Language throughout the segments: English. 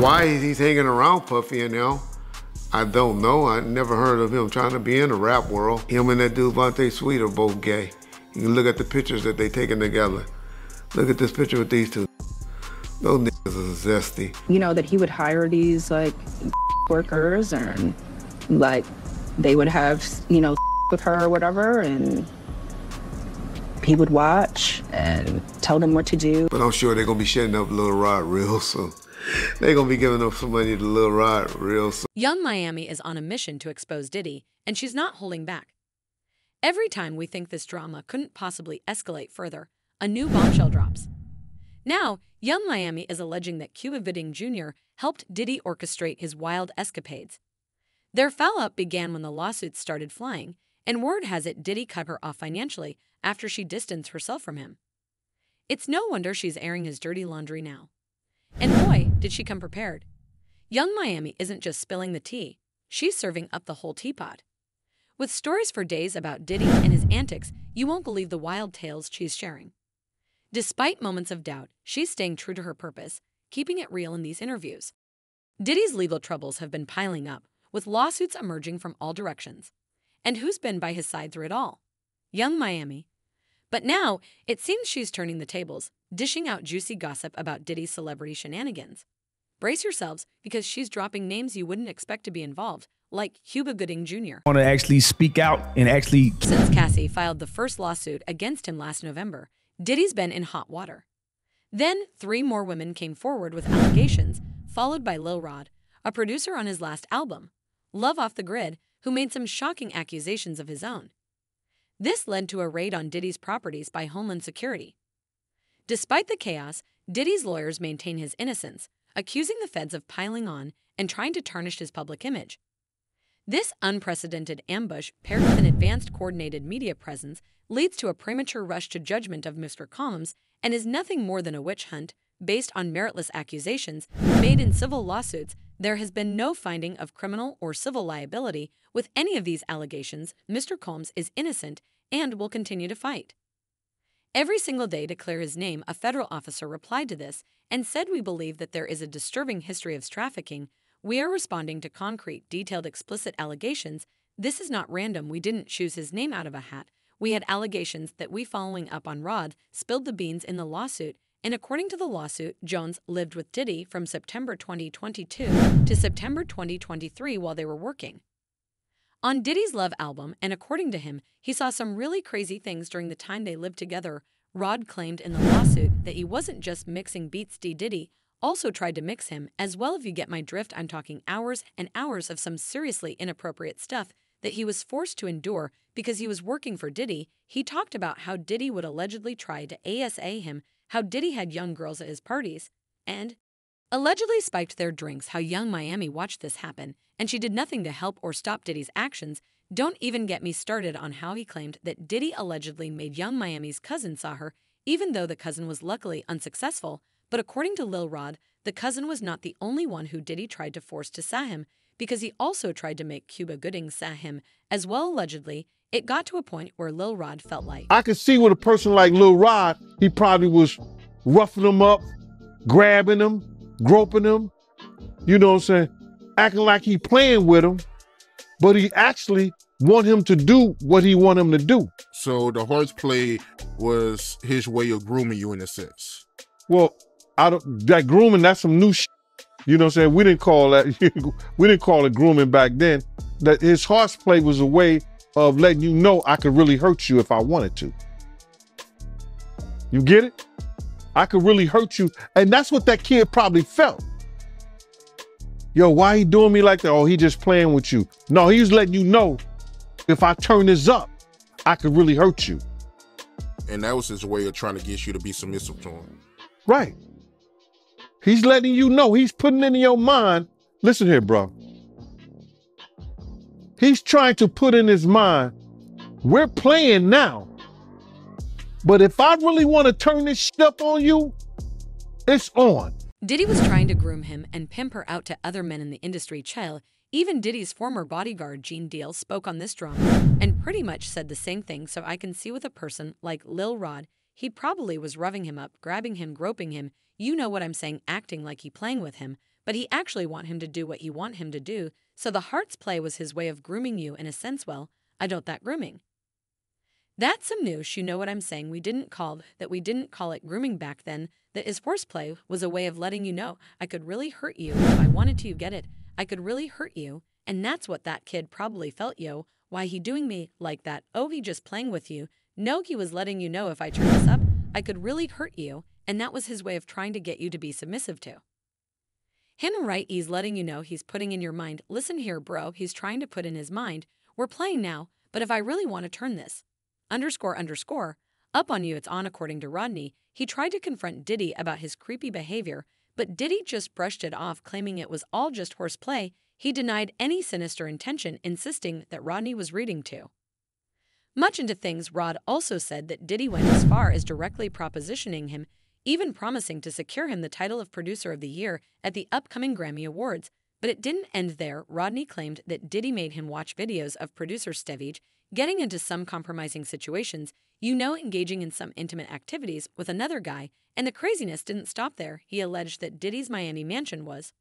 Why he's hanging around Puffy and now, I don't know. I never heard of him trying to be in the rap world. Him and that dude Vontae Sweet are both gay. You can look at the pictures that they taken together. Look at this picture with these two. Those niggas are zesty. You know that he would hire these like workers and like they would have you know with her or whatever and he would watch and tell them what to do. But I'm sure they're gonna be shutting up Little Rod real soon. They're gonna be giving up some money to Lil Rod real soon. Yung Miami is on a mission to expose Diddy, and she's not holding back. Every time we think this drama couldn't possibly escalate further, a new bombshell drops. Now, Yung Miami is alleging that Cuba Gooding Jr. helped Diddy orchestrate his wild escapades. Their foul up began when the lawsuits started flying, and word has it Diddy cut her off financially after she distanced herself from him. It's no wonder she's airing his dirty laundry now. And boy, did she come prepared. Yung Miami isn't just spilling the tea, she's serving up the whole teapot. With stories for days about Diddy and his antics, you won't believe the wild tales she's sharing. Despite moments of doubt, she's staying true to her purpose, keeping it real in these interviews. Diddy's legal troubles have been piling up, with lawsuits emerging from all directions. And who's been by his side through it all? Yung Miami. But now, it seems she's turning the tables, dishing out juicy gossip about Diddy's celebrity shenanigans. Brace yourselves, because she's dropping names you wouldn't expect to be involved, like Cuba Gooding Jr. I want to actually speak out and actually Since Cassie filed the first lawsuit against him last November, Diddy's been in hot water. Then, three more women came forward with allegations, followed by Lil Rod, a producer on his last album, Love Off the Grid, who made some shocking accusations of his own. This led to a raid on Diddy's properties by Homeland Security. Despite the chaos, Diddy's lawyers maintain his innocence, accusing the feds of piling on and trying to tarnish his public image. This unprecedented ambush, paired with an advanced coordinated media presence, leads to a premature rush to judgment of Mr. Combs and is nothing more than a witch hunt based on meritless accusations made in civil lawsuits. There has been no finding of criminal or civil liability with any of these allegations. Mr. Combs is innocent and will continue to fight. Every single day to clear his name, a federal officer replied to this and said, We believe that there is a disturbing history of trafficking. We are responding to concrete, detailed, explicit allegations. This is not random. We didn't choose his name out of a hat. We had allegations that we, following up on Rod, spilled the beans in the lawsuit. And according to the lawsuit, Jones lived with Diddy from September 2022 to September 2023 while they were working. On Diddy's Love album, and according to him, he saw some really crazy things during the time they lived together. Rod claimed in the lawsuit that he wasn't just mixing beats D. Diddy, also tried to mix him, as well if you get my drift, I'm talking hours and hours of some seriously inappropriate stuff that he was forced to endure because he was working for Diddy. He talked about how Diddy would allegedly try to ASA him, how Diddy had young girls at his parties, and allegedly spiked their drinks, how Yung Miami watched this happen, and she did nothing to help or stop Diddy's actions. Don't even get me started on how he claimed that Diddy allegedly made Yung Miami's cousin saw her, even though the cousin was luckily unsuccessful. But according to Lil Rod, the cousin was not the only one who Diddy tried to force to saw him, because he also tried to make Cuba Gooding saw him as well. Allegedly, it got to a point where Lil Rod felt like I could see with a person like Lil Rod, he probably was roughing them up, grabbing them, groping them, you know what I'm saying? Acting like he playing with him, but he actually want him to do what he want him to do. So the horseplay was his way of grooming you in a sense. Well, I don't that grooming, that's some new shit. You know what I'm saying? We didn't call that we didn't call it grooming back then. That his horseplay was a way of letting you know I could really hurt you if I wanted to. You get it? I could really hurt you. And that's what that kid probably felt. Yo, why he doing me like that? Oh, he just playing with you. No, he was letting you know if I turn this up, I could really hurt you. And that was his way of trying to get you to be submissive to him. Right. He's letting you know. He's putting in your mind. Listen here, bro. He's trying to put in his mind, we're playing now. But if I really want to turn this shit up on you, it's on. Diddy was trying to groom him and pimp her out to other men in the industry. Chill. Even Diddy's former bodyguard, Gene Deal, spoke on this drama and pretty much said the same thing. So I can see with a person like Lil Rod, he probably was roughing him up, grabbing him, groping him. You know what I'm saying, acting like he playing with him. but he actually want him to do what you want him to do, so the heart's play was his way of grooming you in a sense, well, I don't that grooming. That's some news, you know what I'm saying. We didn't call that we didn't call it grooming back then. That is horseplay was a way of letting you know I could really hurt you if I wanted to. You get it? I could really hurt you, and that's what that kid probably felt. Yo, why he doing me like that? Oh, he just playing with you. No, he was letting you know if I turn this up, I could really hurt you, and that was his way of trying to get you to be submissive to. Him right, he's letting you know he's putting in your mind. Listen here, bro. He's trying to put in his mind. We're playing now, but if I really want to turn this, underscore underscore, up on you, it's on, according to Rodney. He tried to confront Diddy about his creepy behavior, but Diddy just brushed it off, claiming it was all just horseplay. He denied any sinister intention, insisting that Rodney was reading too. Much into things, Rod also said that Diddy went as far as directly propositioning him, even promising to secure him the title of Producer of the Year at the upcoming Grammy Awards. But it didn't end there. Rodney claimed that Diddy made him watch videos of producer Stevie J getting into some compromising situations, you know, engaging in some intimate activities with another guy, and the craziness didn't stop there. He alleged that Diddy's Miami mansion was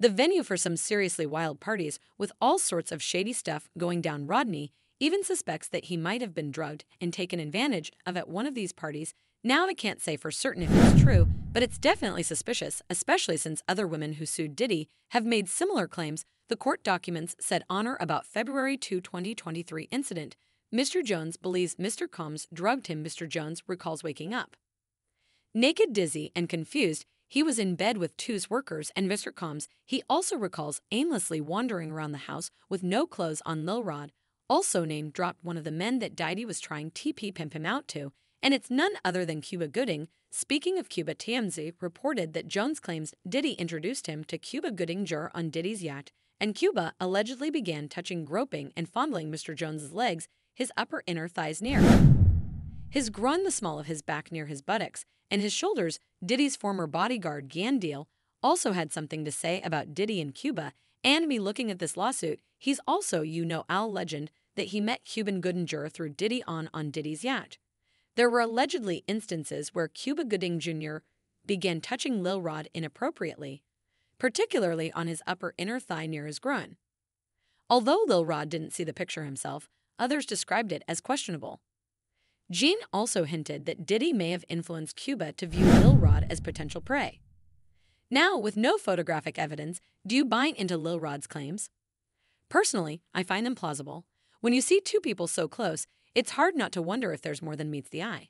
the venue for some seriously wild parties with all sorts of shady stuff going down. Rodney even suspects that he might have been drugged and taken advantage of at one of these parties. Now, I can't say for certain if it's true, but it's definitely suspicious, especially since other women who sued Diddy have made similar claims. The court documents said honor about February 2, 2023 incident. Mr. Jones believes Mr. Combs drugged him. Mr. Jones recalls waking up. Naked, dizzy, and confused, he was in bed with two's workers and Mr. Combs. He also recalls aimlessly wandering around the house with no clothes on Lil Rod, also named dropped one of the men that Diddy was trying TP pimp him out to, and it's none other than Cuba Gooding. Speaking of Cuba, TMZ reported that Jones claims Diddy introduced him to Cuba Gooding Jr. on Diddy's yacht, and Cuba allegedly began touching, groping, and fondling Mr. Jones's legs, his upper inner thighs near his groin, the small of his back near his buttocks, and his shoulders. Diddy's former bodyguard, Gan also had something to say about Diddy and Cuba, and me looking at this lawsuit, he's also, you know, Al legend that he met Cuban Gooding Jr. through Diddy on on Diddy's yacht. There were allegedly instances where Cuba Gooding Jr. began touching Lil Rod inappropriately, particularly on his upper inner thigh near his groin. Although Lil Rod didn't see the picture himself, others described it as questionable. Gene also hinted that Diddy may have influenced Cuba to view Lil Rod as potential prey. Now, with no photographic evidence, do you buy into Lil Rod's claims? Personally, I find them plausible, when you see two people so close, it's hard not to wonder if there's more than meets the eye.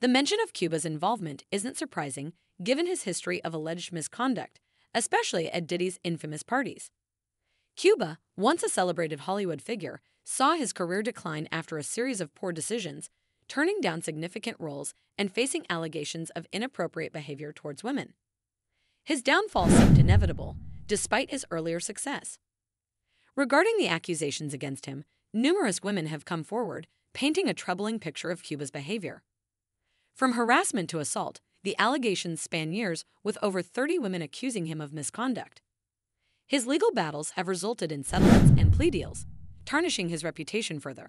The mention of Cuba's involvement isn't surprising given his history of alleged misconduct, especially at Diddy's infamous parties. Cuba, once a celebrated Hollywood figure, saw his career decline after a series of poor decisions, turning down significant roles and facing allegations of inappropriate behavior towards women. His downfall seemed inevitable, despite his earlier success. Regarding the accusations against him, numerous women have come forward, painting a troubling picture of Cuba's behavior. From harassment to assault, the allegations span years, with over 30 women accusing him of misconduct. His legal battles have resulted in settlements and plea deals, tarnishing his reputation further.